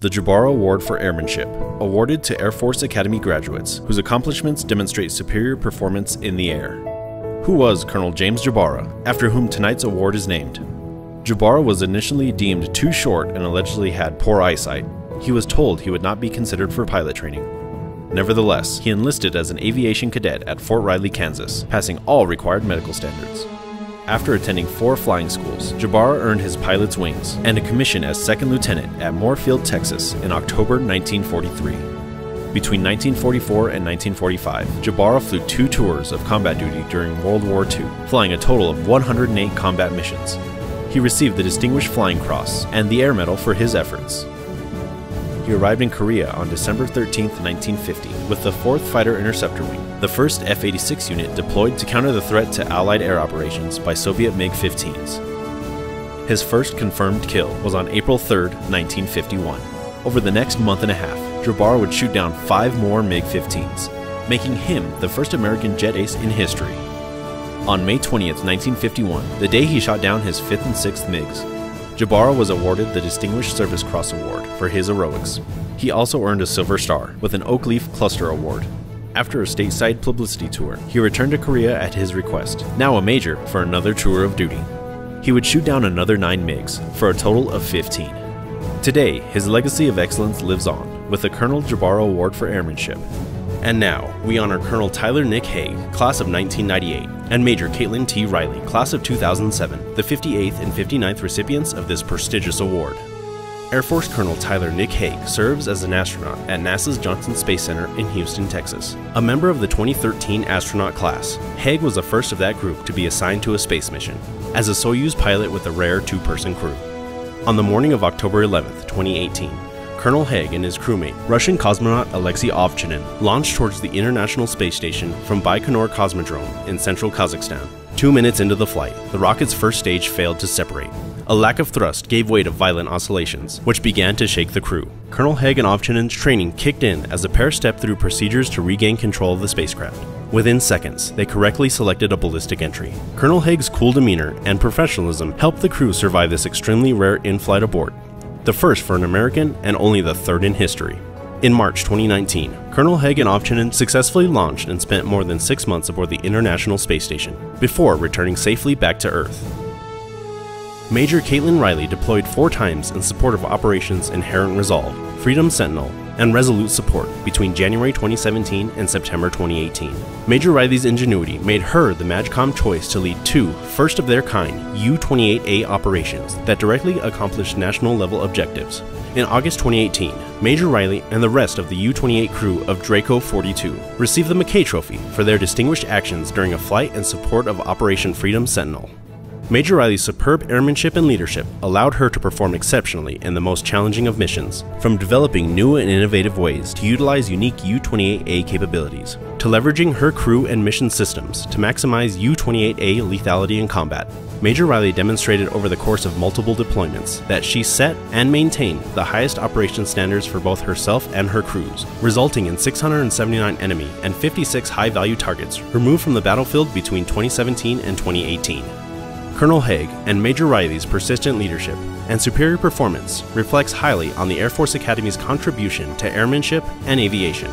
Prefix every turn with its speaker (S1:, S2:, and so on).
S1: The Jabara Award for Airmanship, awarded to Air Force Academy graduates whose accomplishments demonstrate superior performance in the air. Who was Colonel James Jabara, after whom tonight's award is named? Jabara was initially deemed too short and allegedly had poor eyesight. He was told he would not be considered for pilot training. Nevertheless, he enlisted as an aviation cadet at Fort Riley, Kansas, passing all required medical standards. After attending four flying schools, Jabara earned his pilot's wings and a commission as second lieutenant at Moore Field, Texas in October 1943. Between 1944 and 1945, Jabara flew two tours of combat duty during World War II, flying a total of 108 combat missions. He received the Distinguished Flying Cross and the Air Medal for his efforts. He arrived in Korea on December 13, 1950, with the 4th Fighter Interceptor Wing, the first F 86 unit deployed to counter the threat to Allied air operations by Soviet MiG 15s. His first confirmed kill was on April 3, 1951. Over the next month and a half, Jabara would shoot down five more MiG 15s, making him the first American jet ace in history. On May 20, 1951, the day he shot down his 5th and 6th MiGs, Jabara was awarded the Distinguished Service Cross Award for his heroics. He also earned a Silver Star with an Oak Leaf Cluster Award. After a stateside publicity tour, he returned to Korea at his request, now a major for another tour of duty. He would shoot down another 9 MiGs for a total of 15. Today, his legacy of excellence lives on with the Colonel Jabara Award for Airmanship. And now, we honor Colonel Tyler Nick Hague, class of 1998, and Major Caitlin T. Reilly, class of 2007, the 58th and 59th recipients of this prestigious award. Air Force Colonel Tyler Nick Hague serves as an astronaut at NASA's Johnson Space Center in Houston, Texas. A member of the 2013 astronaut class, Hague was the first of that group to be assigned to a space mission, as a Soyuz pilot with a rare two person crew. On the morning of October 11, 2018, Colonel Hague and his crewmate, Russian cosmonaut Alexei Ovchinin, launched towards the International Space Station from Baikonur Cosmodrome in central Kazakhstan. Two minutes into the flight, the rocket's first stage failed to separate. A lack of thrust gave way to violent oscillations, which began to shake the crew. Colonel Hague and Ovchinin's training kicked in as the pair stepped through procedures to regain control of the spacecraft. Within seconds, they correctly selected a ballistic entry. Colonel Hague's cool demeanor and professionalism helped the crew survive this extremely rare in flight abort the first for an American and only the third in history. In March 2019, Colonel Hague and Ovchinin successfully launched and spent more than six months aboard the International Space Station, before returning safely back to Earth. Major Caitlin Reilly deployed four times in support of Operations Inherent Resolve, Freedom Sentinel, and Resolute Support between January 2017 and September 2018. Major Reilly's ingenuity made her the MAJCOM choice to lead two first of their kind U 28A operations that directly accomplished national level objectives. In August 2018, Major Reilly and the rest of the U 28 crew of Draco 42 received the Mackay Trophy for their distinguished actions during a flight in support of Operation Freedom Sentinel. Major Reilly's superb airmanship and leadership allowed her to perform exceptionally in the most challenging of missions, from developing new and innovative ways to utilize unique U 28A capabilities, to leveraging her crew and mission systems to maximize U 28A lethality in combat. Major Reilly demonstrated over the course of multiple deployments that she set and maintained the highest operation standards for both herself and her crews, resulting in 679 enemy and 56 high value targets removed from the battlefield between 2017 and 2018. Colonel Hague and Major Reilly's persistent leadership and superior performance reflects highly on the Air Force Academy's contribution to airmanship and aviation.